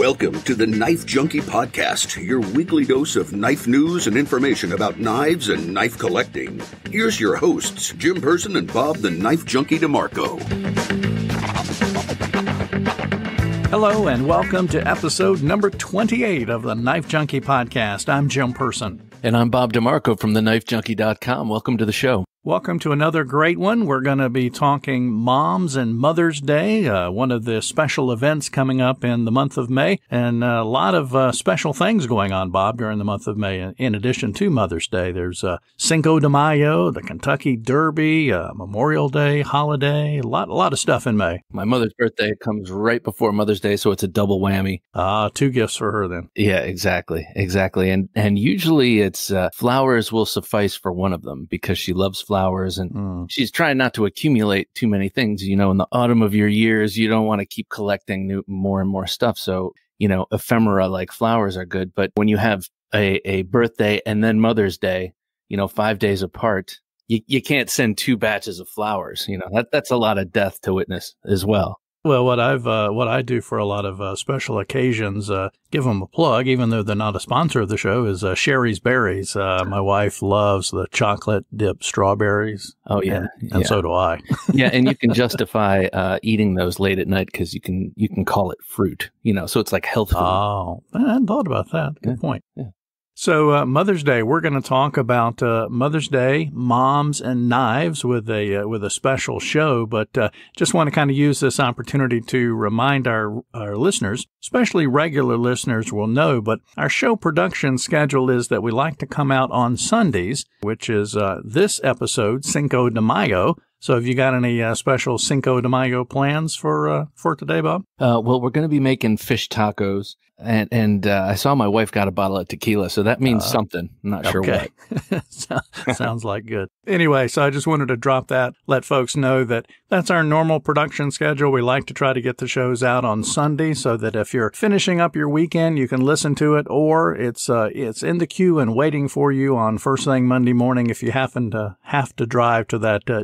Welcome to the Knife Junkie Podcast, your weekly dose of knife news and information about knives and knife collecting. Here's your hosts, Jim Person and Bob the Knife Junkie DeMarco. Hello, and welcome to episode number 28 of the Knife Junkie Podcast. I'm Jim Person. And I'm Bob DeMarco from theknifejunkie.com. Welcome to the show. Welcome to another great one. We're going to be talking Moms and Mother's Day, uh, one of the special events coming up in the month of May, and a lot of uh, special things going on, Bob, during the month of May. In addition to Mother's Day, there's uh, Cinco de Mayo, the Kentucky Derby, uh, Memorial Day holiday, a lot, a lot of stuff in May. My mother's birthday comes right before Mother's Day, so it's a double whammy. Ah, two gifts for her then. Yeah, exactly, exactly. And and usually it's uh, flowers will suffice for one of them because she loves flowers and Mm. she's trying not to accumulate too many things. You know, in the autumn of your years, you don't want to keep collecting new, more and more stuff. So, you know, ephemera like flowers are good. But when you have a, a birthday and then Mother's Day, you know, five days apart, you, you can't send two batches of flowers. You know, that, that's a lot of death to witness as well. Well, what I've uh, what I do for a lot of uh, special occasions, uh, give them a plug, even though they're not a sponsor of the show, is uh, Sherry's Berries. Uh, my wife loves the chocolate dipped strawberries. Oh, yeah. and, and yeah. so do I. yeah, and you can justify uh, eating those late at night because you can you can call it fruit, you know. So it's like health food. Oh, I hadn't thought about that. Good Yeah, point. yeah. So uh, Mother's Day, we're going to talk about uh, Mother's Day, moms and knives with a uh, with a special show. But uh, just want to kind of use this opportunity to remind our our listeners, especially regular listeners, will know. But our show production schedule is that we like to come out on Sundays, which is uh, this episode Cinco de Mayo. So, have you got any uh, special Cinco de Mayo plans for uh, for today, Bob? Uh, well, we're going to be making fish tacos, and and uh, I saw my wife got a bottle of tequila, so that means Uh, something. I'm not sure what. So- Sounds like good. Anyway, so I just wanted to drop that, let folks know that that's our normal production schedule. We like to try to get the shows out on Sunday so that if you're finishing up your weekend, you can listen to it, or it's uh, it's in the queue and waiting for you on first thing Monday morning. If you happen to have to drive to that uh,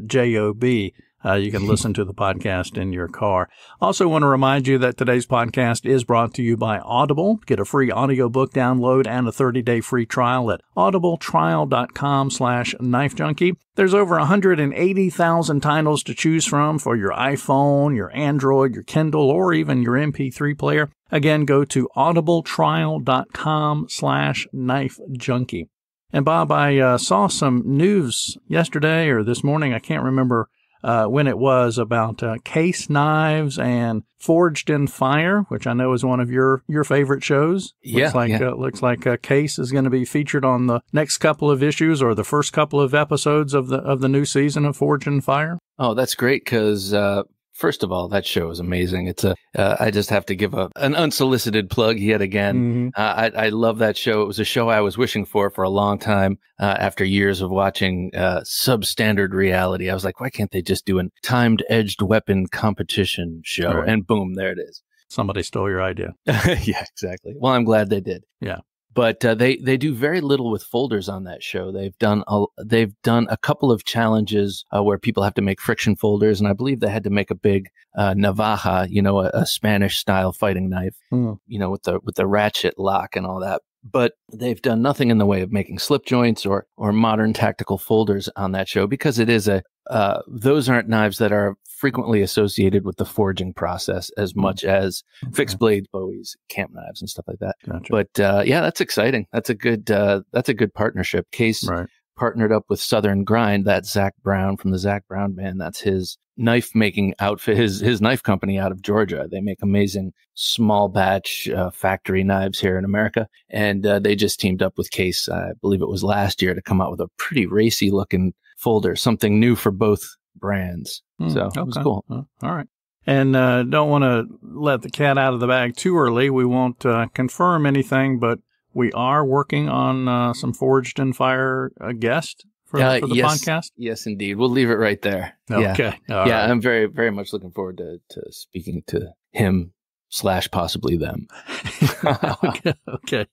job. Uh, you can listen to the podcast in your car. Also, want to remind you that today's podcast is brought to you by Audible. Get a free audiobook download and a 30-day free trial at audibletrial.com slash knifejunkie. There's over 180,000 titles to choose from for your iPhone, your Android, your Kindle, or even your MP3 player. Again, go to audibletrial.com slash knifejunkie. And Bob, I uh, saw some news yesterday or this morning. I can't remember uh, when it was about uh, case knives and forged in fire, which I know is one of your your favorite shows. Yeah, looks like yeah. Uh, looks like uh, case is going to be featured on the next couple of issues or the first couple of episodes of the of the new season of Forged in Fire. Oh, that's great because uh, first of all, that show is amazing. It's a uh, I just have to give a an unsolicited plug yet again. Mhm. Uh, I, I love that show. It was a show I was wishing for for a long time. Uh, after years of watching uh, substandard reality, I was like, why can't they just do a timed edged weapon competition show? Right. And boom, there it is. Somebody stole your idea. yeah, exactly. Well, I'm glad they did. Yeah. But uh, they they do very little with folders on that show. They've done a, they've done a couple of challenges uh, where people have to make friction folders, and I believe they had to make a big uh, navaja, you know, a, a Spanish style fighting knife, Hmm. you know, with the with the ratchet lock and all that. But they've done nothing in the way of making slip joints or or modern tactical folders on that show because it is a uh, those aren't knives that are frequently associated with the forging process as much as fixed blade bowies, camp knives, and stuff like that. Gotcha. But uh, yeah, that's exciting. That's a good uh, that's a good partnership. Case right. partnered up with Southern Grind. That Zac Brown from the Zac Brown band. That's his knife making outfit. His his knife company out of Georgia. They make amazing small batch uh, factory knives here in America, and uh, they just teamed up with Case. I believe it was last year to come out with a pretty racy looking folder, something new for both brands. Hmm, So it was cool. Uh, all right. And uh, don't want to let the cat out of the bag too early. We won't uh, confirm anything, but we are working on uh, some Forged in Fire uh, guest for, Uh, for the yes. podcast. Yes, indeed. We'll leave it right there. Yeah. Okay. All yeah, right. I'm very, very much looking forward to, to speaking to him slash possibly them. okay. okay.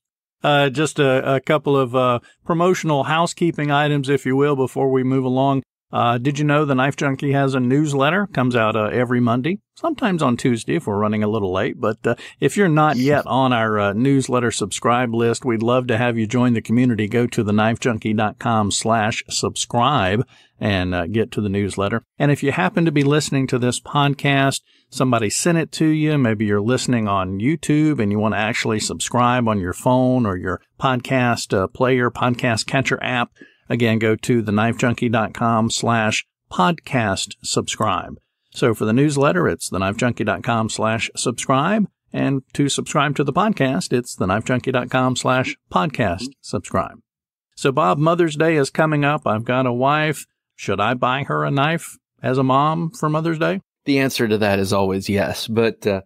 Uh, just a, a couple of uh, promotional housekeeping items, if you will, before we move along. Uh, did you know the Knife Junkie has a newsletter? Comes out uh, every Monday, sometimes on Tuesday if we're running a little late. But uh, if you're not yet on our uh, newsletter subscribe list, we'd love to have you join the community. Go to theknifejunkie.com slash subscribe and uh, get to the newsletter. And if you happen to be listening to this podcast, somebody sent it to you, maybe you're listening on YouTube and you want to actually subscribe on your phone or your podcast uh, player, podcast catcher app, Again, go to theknifejunkie.com slash podcast subscribe. So for the newsletter, it's theknifejunkie.com slash subscribe. And to subscribe to the podcast, it's theknifejunkie.com slash podcast subscribe. So Bob, Mother's Day is coming up. I've got a wife. Should I buy her a knife as a mom for Mother's Day? The answer to that is always yes. But uh,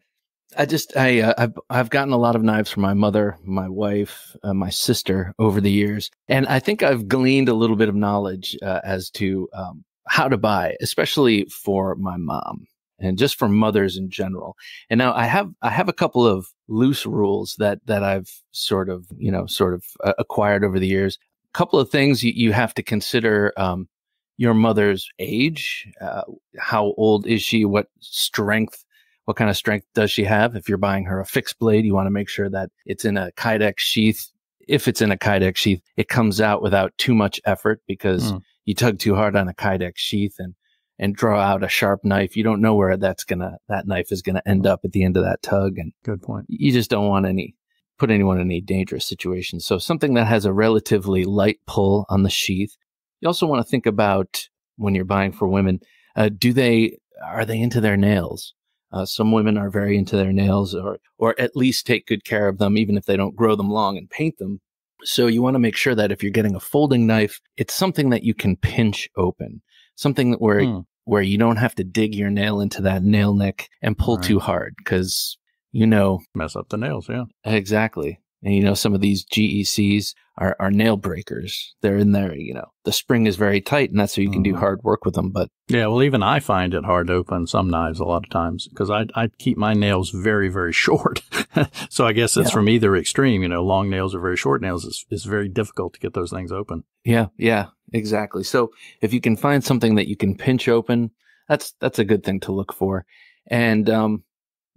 I just I uh, I've I've gotten a lot of knives from my mother, my wife, uh, my sister over the years, and I think I've gleaned a little bit of knowledge uh, as to um, how to buy, especially for my mom and just for mothers in general. And now I have I have a couple of loose rules that that I've sort of you know sort of uh, acquired over the years. A couple of things you, you have to consider. Um, your mother's age, uh, how old is she? What strength what kind of strength does she have? If you're buying her a fixed blade, you want to make sure that it's in a Kydex sheath. If it's in a Kydex sheath, it comes out without too much effort because mm. you tug too hard on a Kydex sheath and and draw out a sharp knife. You don't know where that's gonna that knife is gonna end up at the end of that tug. And good point. You just don't want any put anyone in any dangerous situations. So something that has a relatively light pull on the sheath. You also want to think about when you're buying for women. Uh, do they are they into their nails? Uh, some women are very into their nails or, or at least take good care of them, even if they don't grow them long and paint them. So you want to make sure that if you're getting a folding knife, it's something that you can pinch open, something that where, hmm. where you don't have to dig your nail into that nail nick and pull right. too hard because you know, mess up the nails. Yeah, exactly. And you know, some of these GECs are, are nail breakers. They're in there, you know, the spring is very tight and that's so you can mm-hmm. do hard work with them. But yeah, well, even I find it hard to open some knives a lot of times because I, I keep my nails very, very short. so I guess it's yeah. from either extreme, you know, long nails or very short nails. It's, it's very difficult to get those things open. Yeah. Yeah, exactly. So if you can find something that you can pinch open, that's, that's a good thing to look for. And, um,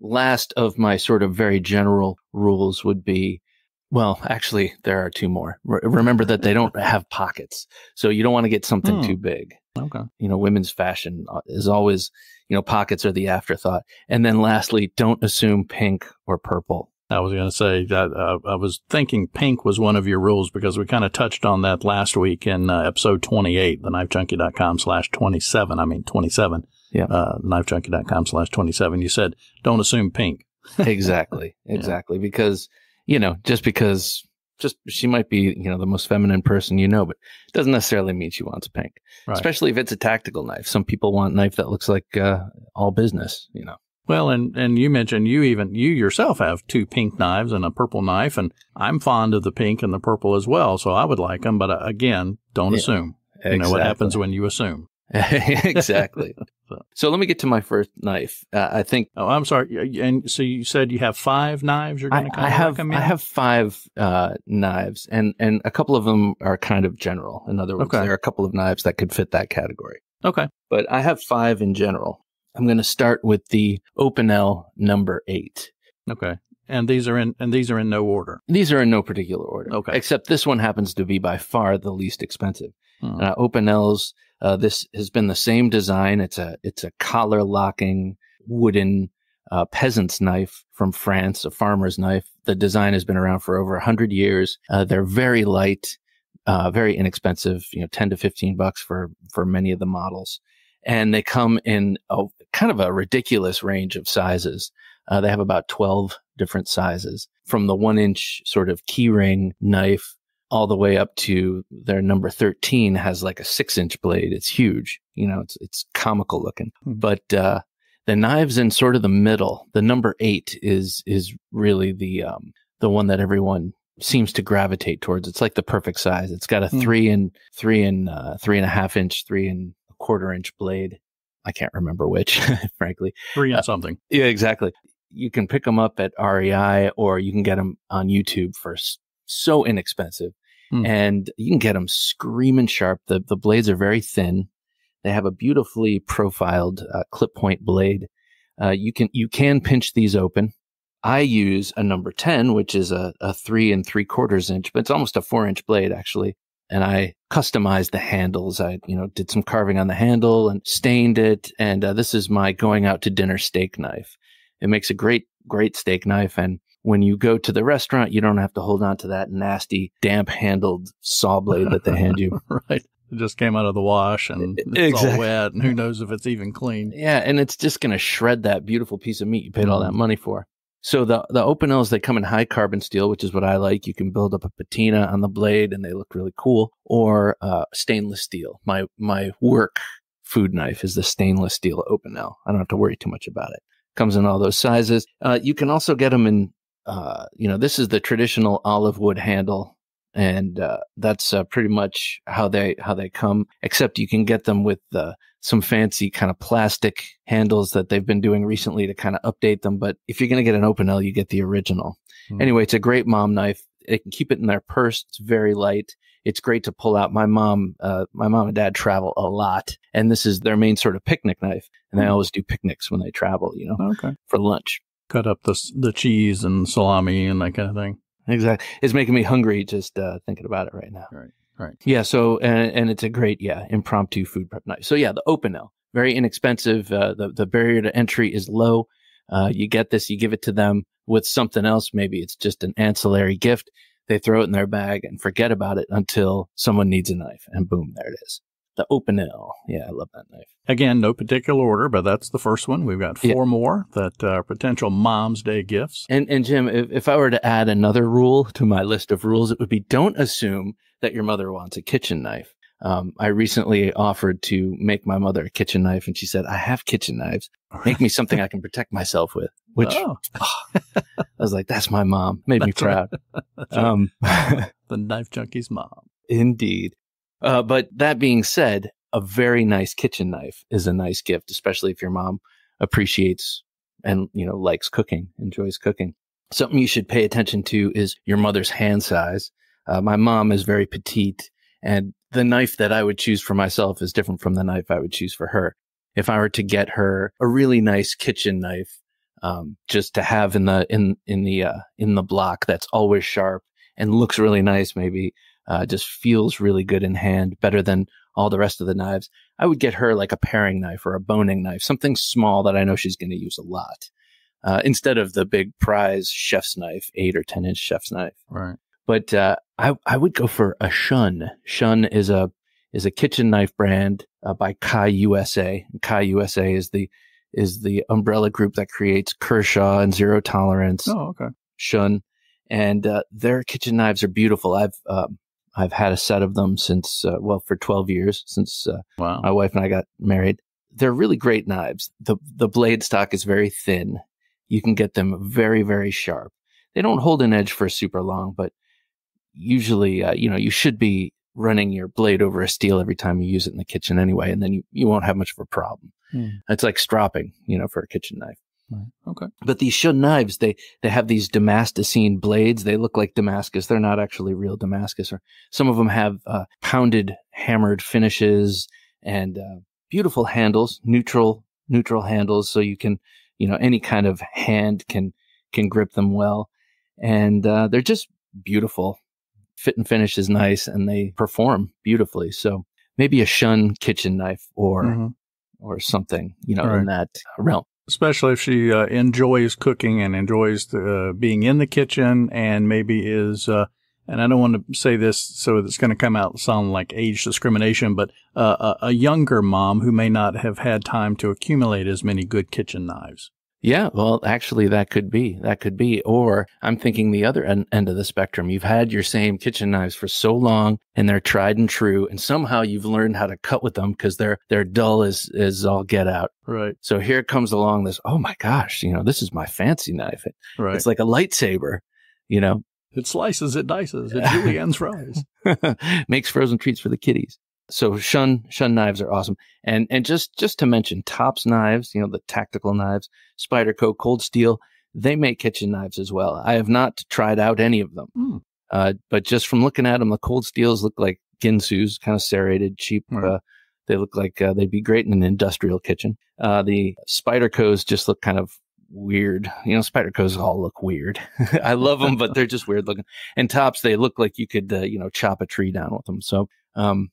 last of my sort of very general rules would be well, actually, there are two more. Re- remember that they don't have pockets, so you don't want to get something hmm. too big. Okay. You know, women's fashion uh, is always, you know, pockets are the afterthought. And then lastly, don't assume pink or purple. I was going to say that uh, I was thinking pink was one of your rules because we kind of touched on that last week in uh, episode 28, the knifejunkie.com slash 27. I mean, 27. Yeah. Uh, knifejunkie.com slash 27. You said, don't assume pink. exactly. Exactly. Yeah. Because you know, just because just she might be, you know, the most feminine person you know, but it doesn't necessarily mean she wants pink. Right. Especially if it's a tactical knife. Some people want a knife that looks like uh, all business, you know. Well, and and you mentioned you even you yourself have two pink knives and a purple knife, and I'm fond of the pink and the purple as well, so I would like them. But uh, again, don't yeah, assume. Exactly. You know what happens when you assume. exactly. so. so. let me get to my first knife. Uh, I think. Oh, I'm sorry. And so you said you have five knives. You're going to kind I of have. recommend? I have five uh, knives, and and a couple of them are kind of general. In other words, okay. there are a couple of knives that could fit that category. Okay. But I have five in general. I'm going to start with the Opinel number eight. Okay. And these are in and these are in no order. These are in no particular order. Okay. Except this one happens to be by far the least expensive. Hmm. Uh, Opinel's uh, this has been the same design. It's a it's a collar locking wooden uh, peasant's knife from France, a farmer's knife. The design has been around for over hundred years. Uh, they're very light, uh, very inexpensive. You know, ten to fifteen bucks for for many of the models, and they come in a kind of a ridiculous range of sizes. Uh, they have about twelve different sizes, from the one inch sort of keyring knife all the way up to their number 13 has like a six inch blade. It's huge. You know, it's, it's comical looking, mm-hmm. but, uh, the knives in sort of the middle, the number eight is, is really the, um, the one that everyone seems to gravitate towards. It's like the perfect size. It's got a mm-hmm. three and three and, uh, three and a half inch, three and a quarter inch blade. I can't remember which, frankly. Three and uh, something. Yeah, exactly. You can pick them up at REI or you can get them on YouTube for so inexpensive. Mm. And you can get them screaming sharp. The, the blades are very thin. They have a beautifully profiled uh, clip point blade. Uh, you can you can pinch these open. I use a number 10, which is a, a three and three quarters inch, but it's almost a four inch blade actually. And I customized the handles. I, you know, did some carving on the handle and stained it. And uh, this is my going out to dinner steak knife. It makes a great, great steak knife. And when you go to the restaurant, you don't have to hold on to that nasty, damp handled saw blade that they hand you. right. It just came out of the wash and it's exactly. all wet, and who knows if it's even clean. Yeah, and it's just going to shred that beautiful piece of meat you paid all that mm-hmm. money for. So the the Opinels they come in high carbon steel, which is what I like. You can build up a patina on the blade, and they look really cool. Or uh, stainless steel. My my work food knife is the stainless steel Opinel. I don't have to worry too much about it. Comes in all those sizes. Uh, you can also get them in. Uh, you know, this is the traditional olive wood handle, and uh, that's uh, pretty much how they how they come. Except you can get them with the some fancy kind of plastic handles that they've been doing recently to kind of update them. But if you're going to get an Opinel, you get the original. Mm. Anyway, it's a great mom knife. They can keep it in their purse. It's very light. It's great to pull out. My mom, uh, my mom and dad travel a lot, and this is their main sort of picnic knife. And they mm. always do picnics when they travel, you know, okay. for lunch. Cut up the the cheese and salami and that kind of thing. Exactly. It's making me hungry just uh, thinking about it right now. Right. Right. Yeah. So, and, and it's a great, yeah, impromptu food prep knife. So yeah, the Opinel, very inexpensive. Uh, the, the barrier to entry is low. Uh, you get this, you give it to them with something else. Maybe it's just an ancillary gift. They throw it in their bag and forget about it until someone needs a knife and boom, there it is. The Opinel. Yeah, I love that knife. Again, no particular order, but that's the first one. We've got four yeah. more that are potential Mom's Day gifts. And, and Jim, if, if I were to add another rule to my list of rules, it would be don't assume that your mother wants a kitchen knife. Um, I recently offered to make my mother a kitchen knife, and she said, "I have kitchen knives. Make me something I can protect myself with." Which oh. oh, I was like, "That's my mom." Made me proud. Um, the knife junkie's mom. Indeed. Uh, but that being said, a very nice kitchen knife is a nice gift, especially if your mom appreciates and you know likes cooking, enjoys cooking. Something you should pay attention to is your mother's hand size. Uh, my mom is very petite, and the knife that I would choose for myself is different from the knife I would choose for her. If I were to get her a really nice kitchen knife, um, just to have in the in in the uh, in the block that's always sharp and looks really nice, maybe uh, just feels really good in hand, better than all the rest of the knives. I would get her like a paring knife or a boning knife, something small that I know she's going to use a lot, uh, instead of the big prize chef's knife, eight or ten inch chef's knife. Right. But uh, I I would go for a Shun. Shun is a is a kitchen knife brand uh, by Kai USA. Kai USA is the is the umbrella group that creates Kershaw and Zero Tolerance. Oh, okay. Shun, and uh, their kitchen knives are beautiful. I've um, I've had a set of them since uh, well for twelve years since uh, wow. my wife and I got married. They're really great knives. the The blade stock is very thin. You can get them very very sharp. They don't hold an edge for super long, but usually, uh, you know, you should be running your blade over a steel every time you use it in the kitchen anyway, and then you, you won't have much of a problem. Hmm. It's like stropping, you know, for a kitchen knife. Right. Okay. But these Shun knives, they they have these Damascene blades. They look like Damascus. They're not actually real Damascus. Or some of them have uh, pounded, hammered finishes and uh, beautiful handles, neutral neutral handles, so you can, you know, any kind of hand can can grip them well, and uh, they're just beautiful fit and finish is nice and they perform beautifully. So maybe a shun kitchen knife or mm-hmm. or something, you know, right. in that realm. Especially if she uh, enjoys cooking and enjoys the, uh, being in the kitchen and maybe is, uh, and I don't want to say this so it's going to come out sound like age discrimination, but uh, a, a younger mom who may not have had time to accumulate as many good kitchen knives. Yeah, well, actually, that could be. That could be. Or I'm thinking the other end, end, of the spectrum. You've had your same kitchen knives for so long and they're tried and true. And somehow you've learned how to cut with them because they're, they're dull as, as all get out. Right. So here comes along this, oh my gosh, you know, this is my fancy knife. It, right. It's like a lightsaber, you know. It slices, it dices, it julienne's fries. Makes frozen treats for the kiddies so shun shun knives are awesome and and just just to mention tops knives you know the tactical knives spyderco cold steel they make kitchen knives as well i have not tried out any of them mm. uh, but just from looking at them the cold steels look like ginsus kind of serrated cheap uh, They look like uh, they'd be great in an industrial kitchen. Uh, the Spydercos just look kind of weird. You know, Spydercos all look weird. I love them, but they're just weird looking. And tops, they look like you could, uh, you know, chop a tree down with them. So, um,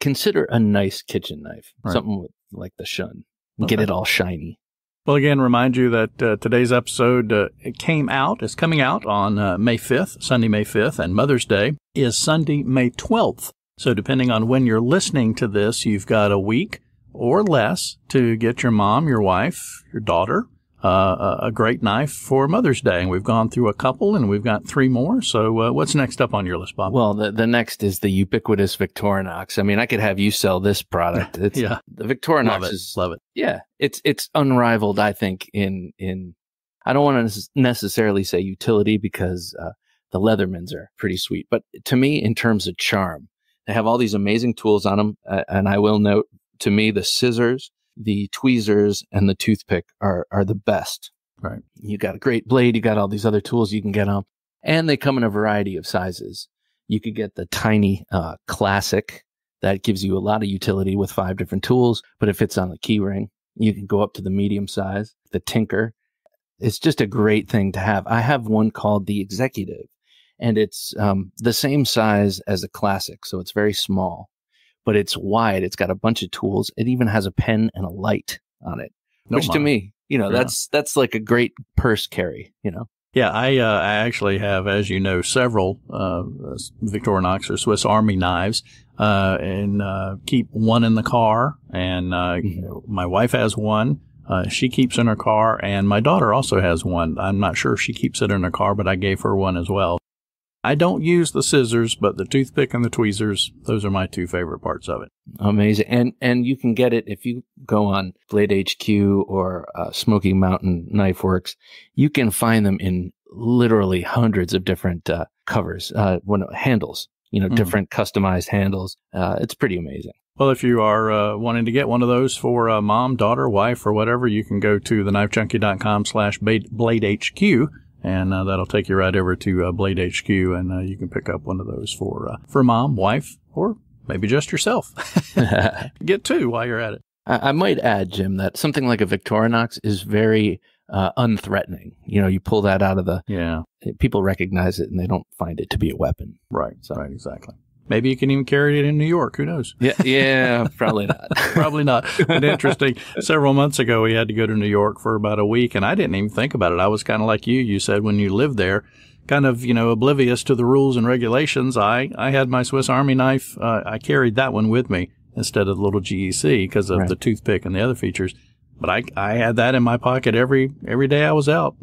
consider a nice kitchen knife, right. something with, like the Shun. Okay. Get it all shiny. Well, again, remind you that uh, today's episode uh, came out, is coming out on uh, May 5th, Sunday, May 5th, and Mother's Day is Sunday, May 12th. So, depending on when you're listening to this, you've got a week or less to get your mom, your wife, your daughter, uh, a great knife for Mother's Day. And we've gone through a couple and we've got three more. So uh, what's next up on your list, Bob? Well, the, the next is the ubiquitous Victorinox. I mean, I could have you sell this product. It's, yeah. The Victorinox Love is, Love it. Yeah. It's, it's unrivaled, I think, in, in, I don't want to necessarily say utility because, uh, the Leathermans are pretty sweet, but to me, in terms of charm, they have all these amazing tools on them. And I will note to me, the scissors the tweezers and the toothpick are are the best. Right. You got a great blade. You got all these other tools you can get them, and they come in a variety of sizes. You could get the tiny uh, classic that gives you a lot of utility with five different tools, but it fits on the keyring. You can go up to the medium size, the Tinker. It's just a great thing to have. I have one called the Executive, and it's um, the same size as a classic, so it's very small but it's wide. It's got a bunch of tools. It even has a pen and a light on it, no which to me, you know, yeah. that's that's like a great purse carry. You know. Yeah, I uh, I actually have, as you know, several uh, Victorinox or Swiss Army knives, uh, and uh, keep one in the car. And uh, mm-hmm. my wife has one. Uh, she keeps in her car, and my daughter also has one. I'm not sure if she keeps it in her car, but I gave her one as well. I don't use the scissors, but the toothpick and the tweezers, those are my two favorite parts of it. Amazing. And and you can get it if you go on Blade HQ or uh, Smoky Mountain Knife Works. You can find them in literally hundreds of different uh, covers, uh, when, handles, you know, mm. different customized handles. Uh, it's pretty amazing. Well, if you are uh, wanting to get one of those for uh, mom, daughter, wife, or whatever, you can go to theknifejunkie.com slash BladeHQ and uh, that'll take you right over to uh, Blade HQ, and uh, you can pick up one of those for uh, for mom, wife, or maybe just yourself. Get two while you're at it. I, I, might add, Jim, that something like a Victorinox is very uh, unthreatening. You know, you pull that out of the yeah, people recognize it and they don't find it to be a weapon. Right. So. Right. Exactly. Maybe you can even carry it in New York. Who knows? Yeah, yeah, probably not. probably not. But interesting. Several months ago, we had to go to New York for about a week, and I didn't even think about it. I was kind of like you. You said when you lived there, kind of you know oblivious to the rules and regulations. I I had my Swiss Army knife. Uh, I carried that one with me instead of the little GEC because of right. the toothpick and the other features. But I I had that in my pocket every every day I was out,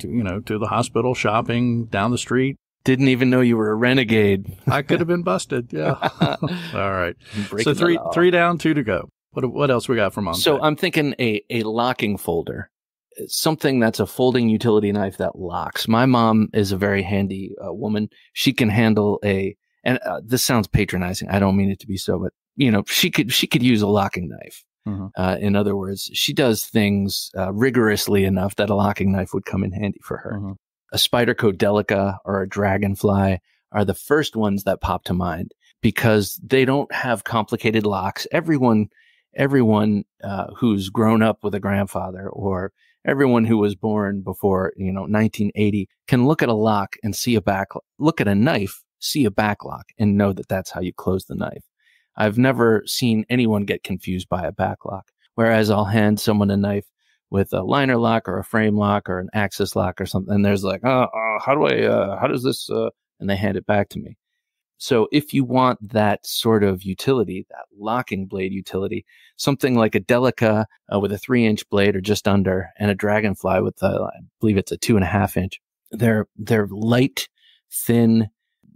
to, you know, to the hospital, shopping, down the street, didn't even know you were a renegade. I could have been busted. Yeah. All right. So three three down, two to go. What what else we got from on? So I'm thinking a a locking folder, something that's a folding utility knife that locks. My mom is a very handy uh, woman. She can handle a and uh, this sounds patronizing. I don't mean it to be so, but you know she could she could use a locking knife. Mm-hmm. Uh, in other words, she does things uh, rigorously enough that a locking knife would come in handy for her. Mm-hmm a Spyderco Delica or a Dragonfly are the first ones that pop to mind because they don't have complicated locks. Everyone, everyone uh, who's grown up with a grandfather or everyone who was born before, you know, 1980 can look at a lock and see a back, look at a knife, see a back lock and know that that's how you close the knife. I've never seen anyone get confused by a back lock. Whereas I'll hand someone a knife with a liner lock or a frame lock or an axis lock or something. And there's like, uh, uh, how do I, uh, how does this, uh, and they hand it back to me. So if you want that sort of utility, that locking blade utility, something like a Delica uh, with a three inch blade or just under and a Dragonfly with, a, I believe it's a two and a half inch. They're, they're light, thin.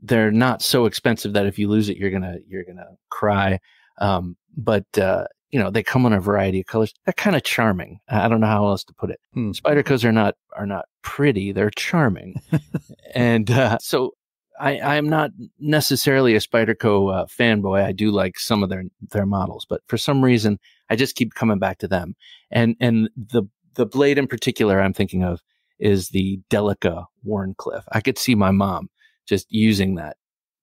They're not so expensive that if you lose it, you're going to, you're going to cry. Um, but, uh, you know, they come in a variety of colors. They're kind of charming. I don't know how else to put it. Hmm. Spydercos are not are not pretty. They're charming, and uh, so I I am not necessarily a Spyderco uh, fanboy. I do like some of their their models, but for some reason I just keep coming back to them. And and the the blade in particular I'm thinking of is the Delica Wharncliffe. I could see my mom just using that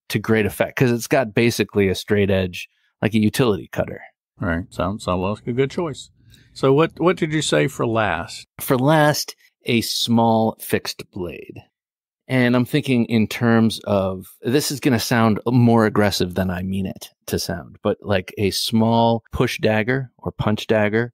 to great effect because it's got basically a straight edge like a utility cutter. Right. Sounds, sounds like a good choice. So what what did you say for last? For last, a small fixed blade. And I'm thinking in terms of this is going to sound more aggressive than I mean it to sound, but like a small push dagger or punch dagger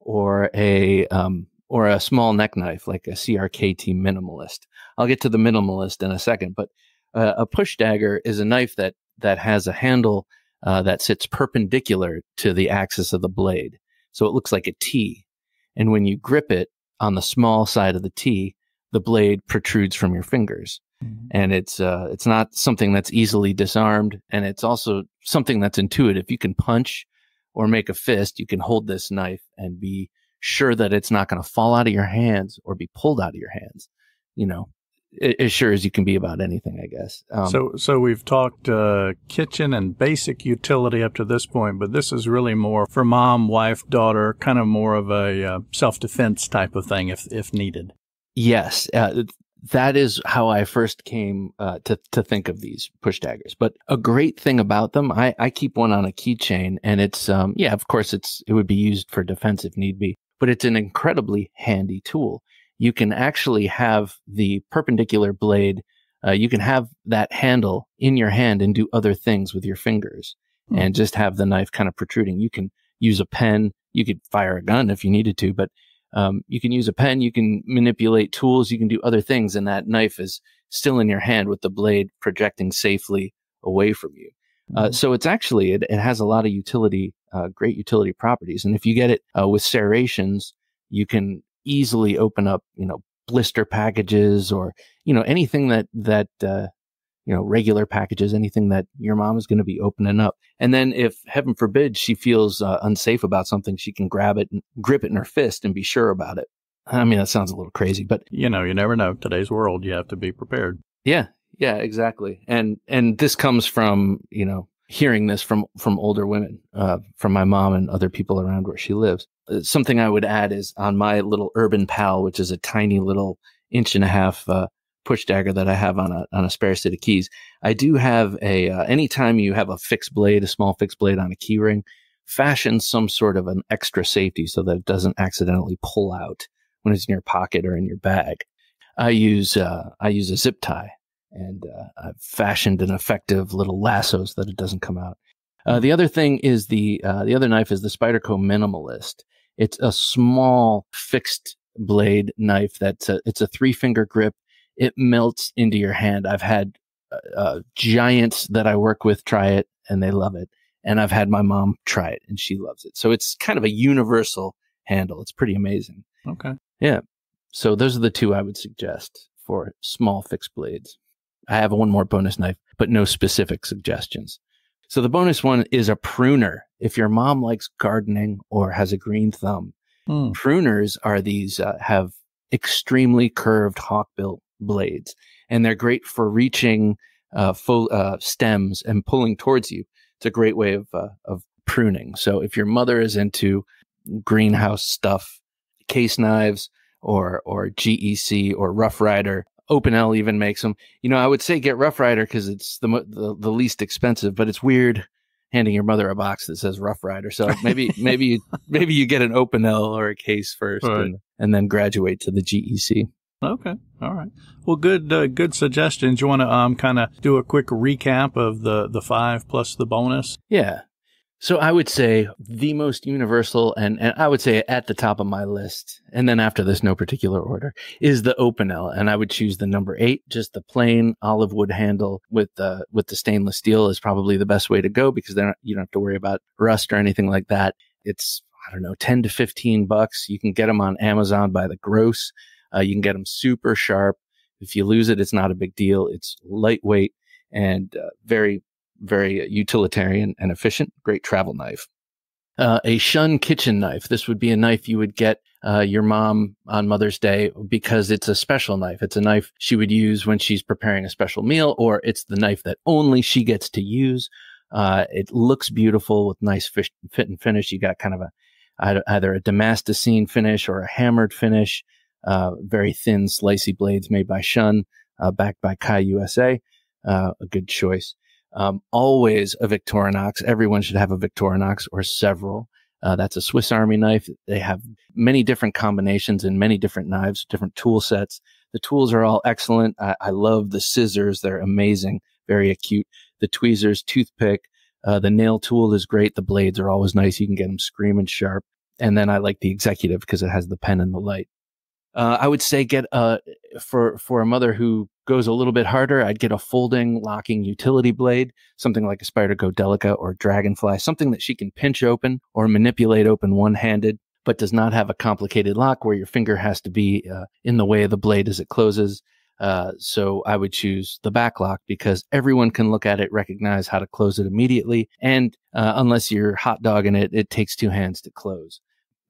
or a um, or a small neck knife like a CRKT minimalist. I'll get to the minimalist in a second, but uh, a push dagger is a knife that that has a handle uh, that sits perpendicular to the axis of the blade, so it looks like a T. And when you grip it on the small side of the T, the blade protrudes from your fingers. Mm-hmm. And it's uh, it's not something that's easily disarmed, and it's also something that's intuitive. You can punch or make a fist. You can hold this knife and be sure that it's not going to fall out of your hands or be pulled out of your hands. You know, as sure as you can be about anything, I guess. Um, so, so we've talked uh, kitchen and basic utility up to this point, but this is really more for mom, wife, daughter, kind of more of a uh, self defense type of thing, if if needed. Yes, uh, that is how I first came uh, to to think of these push daggers. But a great thing about them, I, I keep one on a keychain, and it's um, yeah, of course, it's it would be used for defense if need be, but it's an incredibly handy tool you can actually have the perpendicular blade. Uh, you can have that handle in your hand and do other things with your fingers mm. and just have the knife kind of protruding. You can use a pen. You could fire a gun if you needed to, but um, you can use a pen. You can manipulate tools. You can do other things. And that knife is still in your hand with the blade projecting safely away from you. Uh, hmm. so it's actually, it, it, has a lot of utility, uh, great utility properties. And if you get it uh, with serrations, you can easily open up, you know, blister packages or, you know, anything that, that, uh, you know, regular packages, anything that your mom is going to be opening up. And then if heaven forbid she feels uh, unsafe about something, she can grab it and grip it in her fist and be sure about it. I mean, that sounds a little crazy, but you know, you never know. Today's world, you have to be prepared. Yeah. Yeah, exactly. And, and this comes from, you know, hearing this from from older women, uh, from my mom and other people around where she lives. Uh, something I would add is on my little Urban Pal, which is a tiny little inch and a half uh, push dagger that I have on a on a spare set of keys. I do have a uh, anytime you have a fixed blade, a small fixed blade on a key ring, fashion some sort of an extra safety so that it doesn't accidentally pull out when it's in your pocket or in your bag. I use uh, I use a zip tie and uh, I've fashioned an effective little lasso so that it doesn't come out. Uh, the other thing is the uh, the other knife is the Spyderco Minimalist. It's a small fixed blade knife that's a, it's a three finger grip. It melts into your hand. I've had uh, uh, giants that I work with try it and they love it, and I've had my mom try it and she loves it. So it's kind of a universal handle. It's pretty amazing. Okay. Yeah. So those are the two I would suggest for small fixed blades. I have one more bonus knife, but no specific suggestions. So the bonus one is a pruner. If your mom likes gardening or has a green thumb, mm. pruners are these, uh, have extremely curved hawkbill blades and they're great for reaching, uh, full, uh, stems and pulling towards you. It's a great way of, uh, of pruning. So if your mother is into greenhouse stuff, case knives, or or GEC or Rough Rider, Opinel even makes them. You know, I would say get Rough Rider because it's the, the, the least expensive, but it's weird handing your mother a box that says Rough Rider. So maybe maybe you maybe you get an Opinel or a case first, right. and, and then graduate to the GEC. Okay. All right. Well, good, uh, good suggestions. You want to, um, kind of do a quick recap of the, the five plus the bonus? Yeah. So I would say the most universal and, and I would say at the top of my list, and then after this, no particular order, is the Opinel. And I would choose the number eight, just the plain olive wood handle with the with the stainless steel is probably the best way to go because then you don't have to worry about rust or anything like that. It's I don't know, 10 to 15 bucks. You can get them on Amazon by the gross. Uh, you can get them super sharp. If you lose it, it's not a big deal. It's lightweight and uh, very very utilitarian and efficient. Great travel knife. Uh, a Shun kitchen knife. This would be a knife you would get uh, your mom on Mother's Day because it's a special knife. It's a knife she would use when she's preparing a special meal, or it's the knife that only she gets to use. Uh, it looks beautiful with nice fish, fit and finish. You got kind of a either a damascene finish or a hammered finish. Uh, very thin, slicey blades made by Shun, uh, backed by Kai USA. Uh, a good choice. Um, always a Victorinox. Everyone should have a Victorinox or several. Uh, that's a Swiss Army knife. They have many different combinations and many different knives, different tool sets. The tools are all excellent. I, I love the scissors. They're amazing, very acute. The tweezers, toothpick, uh, the nail tool is great. The blades are always nice. You can get them screaming sharp. And then I like the executive because it has the pen and the light. Uh, I would say get a for for a mother who goes a little bit harder. I'd get a folding locking utility blade, something like a Spyderco Delica or Dragonfly, something that she can pinch open or manipulate open one handed, but does not have a complicated lock where your finger has to be uh, in the way of the blade as it closes. Uh, so I would choose the back lock because everyone can look at it, recognize how to close it immediately, and uh, unless you're hot dogging it, it takes two hands to close.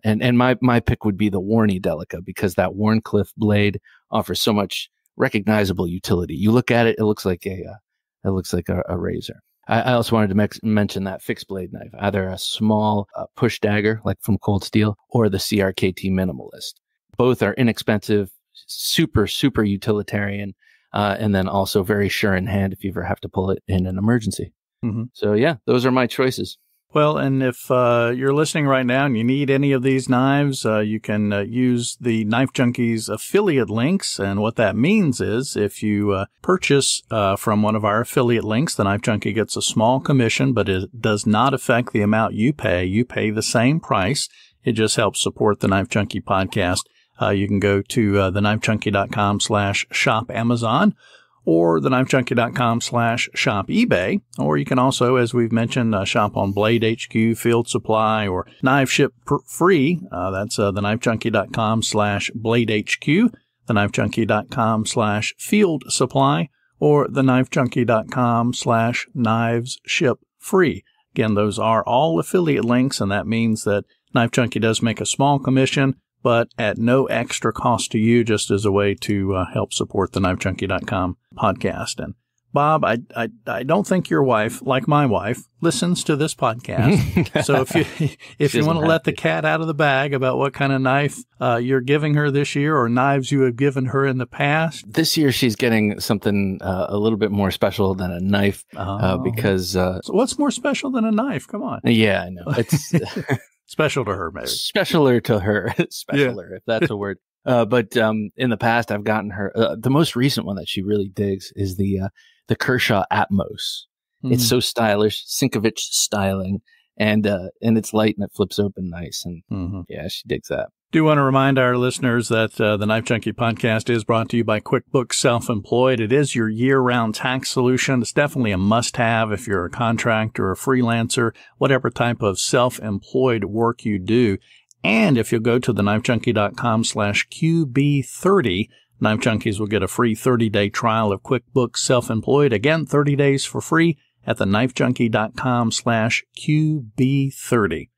And and my my pick would be the Warney Delica because that Wharncliffe blade offers so much recognizable utility. You look at it, it looks like a uh, it looks like a, a razor. I, I, also wanted to mex- mention that fixed blade knife, either a small uh, push dagger like from Cold Steel or the CRKT Minimalist. Both are inexpensive, super super utilitarian, uh, and then also very sure in hand if you ever have to pull it in an emergency. Mm-hmm. So yeah, those are my choices. Well, and if uh, you're listening right now and you need any of these knives, uh, you can uh, use the Knife Junkies affiliate links. And what that means is if you uh, purchase uh, from one of our affiliate links, the Knife Junkie gets a small commission, but it does not affect the amount you pay. You pay the same price. It just helps support the Knife Junkie podcast. Uh, you can go to uh, theknifejunkie.com slash shop Amazon or theknifejunkie.com slash shop eBay. Or you can also, as we've mentioned, uh, shop on Blade HQ, Field Supply, or Knife Ship Free. Uh, that's uh, theknifejunkie.com slash Blade HQ, theknifejunkie.com slash Field Supply, or theknifejunkie.com slash Knives Ship Free. Again, those are all affiliate links, and that means that Knife Junkie does make a small commission but at no extra cost to you, just as a way to uh, help support the KnifeJunkie.com podcast. And Bob, I, I, I don't think your wife, like my wife, listens to this podcast. so if you if you want to let the cat out of the bag about what kind of knife uh, you're giving her this year, or knives you have given her in the past, this year she's getting something uh, a little bit more special than a knife uh, oh. because. Uh, so what's more special than a knife? Come on. Yeah, I know. It's special to her, maybe specialer to her, specialer yeah. if that's a word. Uh, but um, in the past, I've gotten her uh, the most recent one that she really digs is the uh, the Kershaw Atmos. Mm. It's hmm. so stylish, Sinkevich styling, and uh, and it's light and it flips open nice, and mm-hmm. yeah, she digs that. Do want to remind our listeners that uh, the Knife Junkie podcast is brought to you by QuickBooks Self-Employed. It is your year-round tax solution. It's definitely a must-have if you're a contractor, a freelancer, whatever type of self-employed work you do. And if you'll go to the knifejunkie.com slash QB30, Knife Junkies will get a free 30-day trial of QuickBooks Self-Employed. Again, 30 days for free at the knifejunkie.com slash QB30.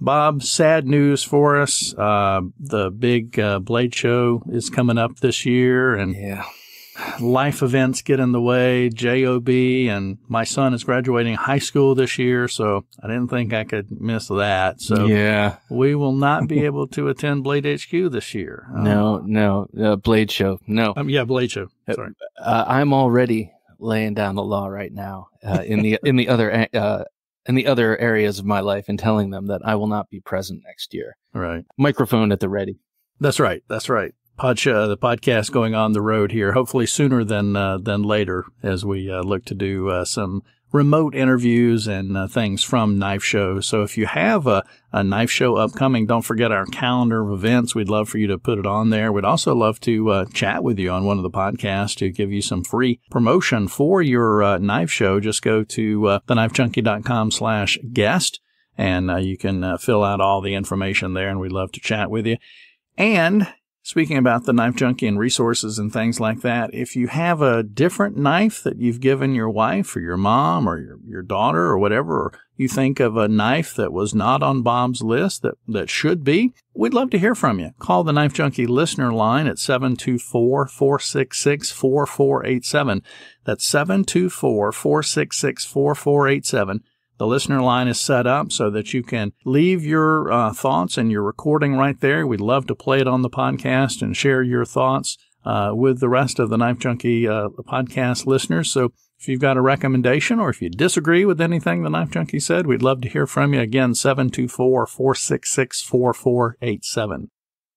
Bob, sad news for us. Uh, the big uh, Blade Show is coming up this year, and yeah. Life events get in the way. Job and my son is graduating high school this year, so I didn't think I could miss that. So yeah, we will not be able to attend Blade HQ this year. no, no, uh, Blade Show, no. Um, yeah, Blade Show. Uh, Sorry, uh, I'm already laying down the law right now uh, in the in the other uh, in the other areas of my life and telling them that I will not be present next year. Right. Microphone at the ready. That's right. That's right. Pod, uh, the podcast going on the road here, hopefully sooner than uh, than later, as we uh, look to do uh, some remote interviews and uh, things from knife shows. So if you have a, a knife show upcoming, don't forget our calendar of events. We'd love for you to put it on there. We'd also love to chat with you on one of the podcasts to give you some free promotion for your knife show. Just go to uh, theknifejunkie.com slash guest and you can fill out all the information there and we'd love to chat with you. And Speaking about the knife junkie and resources and things like that, if you have a different knife that you've given your wife or your mom or your, your daughter or whatever, or you think of a knife that was not on Bob's list that, that should be, we'd love to hear from you. Call the Knife Junkie listener line at 724-466-4487. That's 724-466-4487. The listener line is set up so that you can leave your uh, thoughts and your recording right there. We'd love to play it on the podcast and share your thoughts. uh, with the rest of the Knife Junkie uh, podcast listeners. So if you've got a recommendation or if you disagree with anything the Knife Junkie said, we'd love to hear from you. Again, 724 466 4487.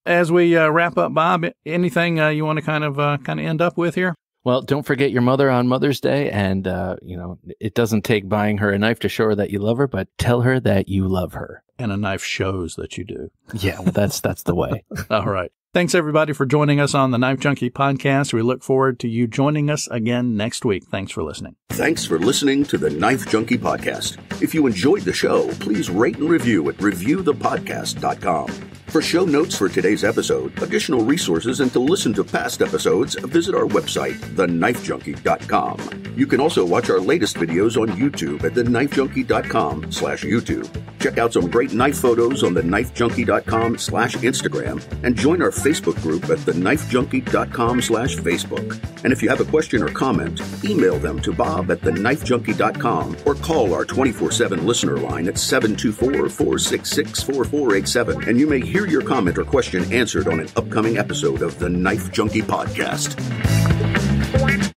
As we uh, wrap up, Bob, anything uh, you want to kind of uh, kind of end up with here? Well, don't forget your mother on Mother's Day, and uh, you know it doesn't take buying her a knife to show her that you love her, but tell her that you love her. And a knife shows that you do. Yeah, well, that's that's the way. All right. Thanks everybody for joining us on the Knife Junkie podcast. We look forward to you joining us again next week. Thanks for listening. Thanks for listening to the Knife Junkie podcast. If you enjoyed the show, please rate and review at reviewthepodcast.com. For show notes for today's episode, additional resources, and to listen to past episodes, visit our website, theknifejunkie.com. You can also watch our latest videos on YouTube at theknifejunkie.com slash YouTube. Check out some great knife photos on theknifejunkie.com slash Instagram and join our Facebook group at theknifejunkie.com slash Facebook. And if you have a question or comment, email them to bob at theknifejunkie.com or call our 24-7 listener line at 724-466-4487 and you may hear your comment or question answered on an upcoming episode of the Knife Junkie Podcast.